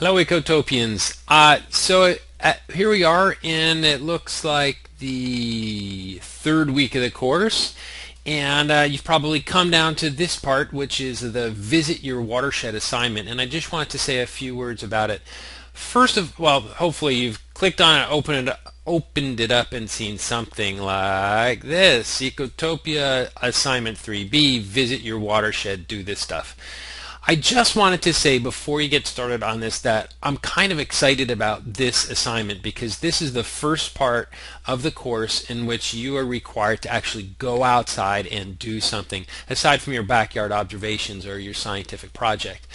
Hello, Ecotopians. Uh, so uh, here we are, and it looks like the third week of the course. And uh, you've probably come down to this part, which is the Visit Your Watershed assignment. And I just wanted to say a few words about it. First of well, hopefully you've clicked on it, opened it, opened it up, and seen something like this: Ecotopia Assignment 3B. Visit your watershed. Do this stuff. I just wanted to say before you get started on this that I'm kind of excited about this assignment because this is the first part of the course in which you are required to actually go outside and do something aside from your backyard observations or your scientific project.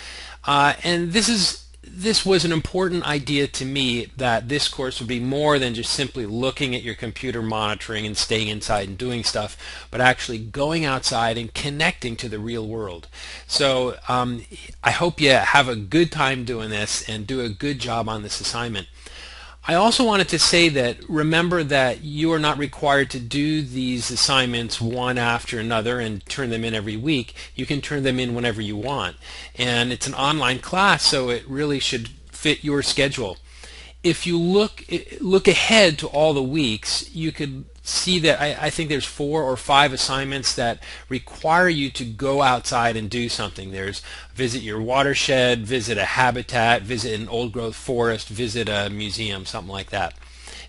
Uh, and this is this was an important idea to me that this course would be more than just simply looking at your computer monitoring and staying inside and doing stuff, but actually going outside and connecting to the real world. So um, I hope you have a good time doing this and do a good job on this assignment. I also wanted to say that remember that you are not required to do these assignments one after another and turn them in every week. You can turn them in whenever you want. And it's an online class, so it really should fit your schedule. If you look look ahead to all the weeks, you could see that I, I, think there's four or five assignments that require you to go outside and do something. There's visit your watershed, visit a habitat, visit an old growth forest, visit a museum, something like that.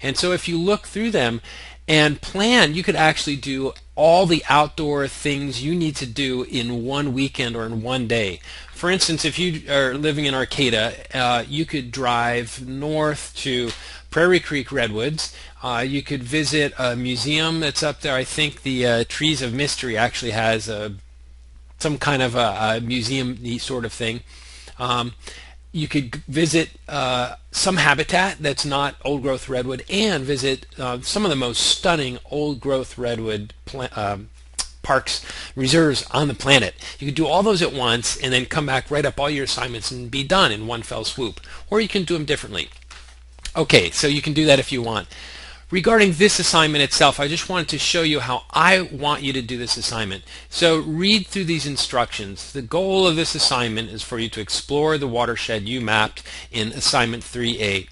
And so if you look through them and plan, you could actually do all the outdoor things you need to do in one weekend or in one day. For instance, if you are living in Arcata, uh, you could drive north to Prairie Creek Redwoods. Uh, you could visit a museum that's up there. I think the uh, Trees of Mystery actually has a, some kind of a, a museum sort of thing. Um, you could visit uh, some habitat that's not old growth redwood and visit uh, some of the most stunning old growth redwood um, parks reserves on the planet. You could do all those at once and then come back, write up all your assignments and be done in one fell swoop. Or you can do them differently. Okay, so you can do that if you want. Regarding this assignment itself, I just wanted to show you how I want you to do this assignment. So read through these instructions. The goal of this assignment is for you to explore the watershed you mapped in assignment 3A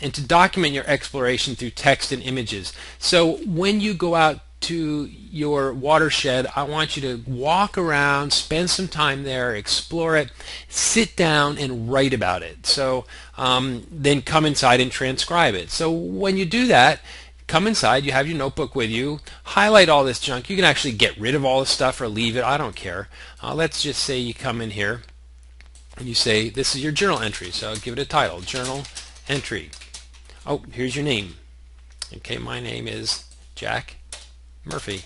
and to document your exploration through text and images. So when you go out to your watershed, I want you to walk around, spend some time there, explore it, sit down and write about it. So um, then come inside and transcribe it. So when you do that, come inside, you have your notebook with you, highlight all this junk. You can actually get rid of all this stuff or leave it. I don't care. Uh, let's just say you come in here and you say this is your journal entry. So I'll give it a title, journal entry. Oh, here's your name. Okay, my name is Jack Murphy.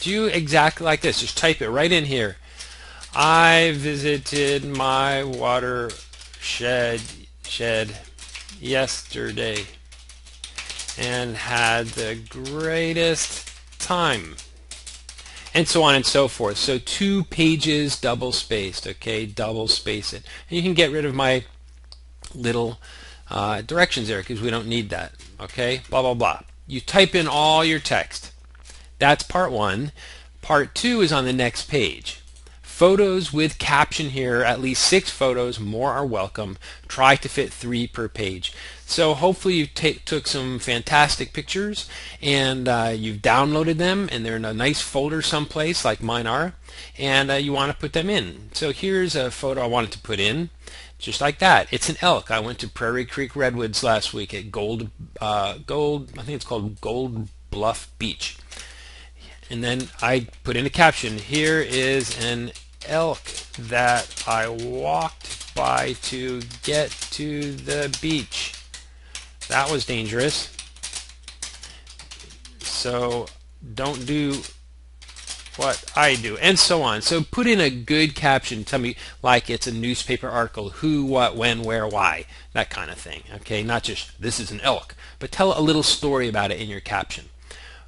Do exactly like this. Just type it right in here. I visited my watershed shed yesterday and had the greatest time and so on and so forth so two pages double spaced okay double space it and you can get rid of my little uh, directions there because we don't need that okay blah blah blah you type in all your text. That's part one. Part two is on the next page. Photos with caption here, at least six photos, more are welcome. Try to fit three per page. So hopefully you took some fantastic pictures and uh, you've downloaded them and they're in a nice folder someplace like mine are and uh, you want to put them in. So here's a photo I wanted to put in just like that. It's an elk. I went to Prairie Creek Redwoods last week at Gold, uh, Gold, I think it's called Gold Bluff Beach. And then I put in a caption, here is an elk that I walked by to get to the beach. That was dangerous. So don't do what I do, and so on. So put in a good caption. Tell me like it's a newspaper article, who, what, when, where, why, that kind of thing. Okay, not just this is an elk, but tell a little story about it in your caption.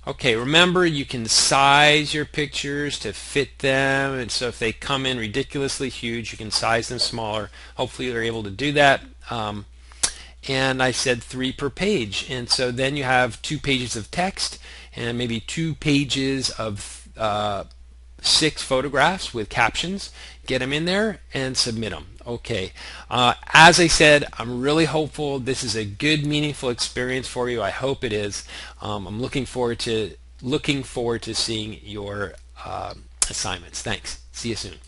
Okay, remember you can size your pictures to fit them, and so if they come in ridiculously huge, you can size them smaller. Hopefully you're able to do that. Um, and I said three per page, and so then you have two pages of text and maybe two pages of uh, six photographs with captions, get them in there and submit them. Okay. Uh, as I said, I'm really hopeful this is a good, meaningful experience for you. I hope it is. Um, I'm looking forward to looking forward to seeing your uh, assignments. Thanks. See you soon.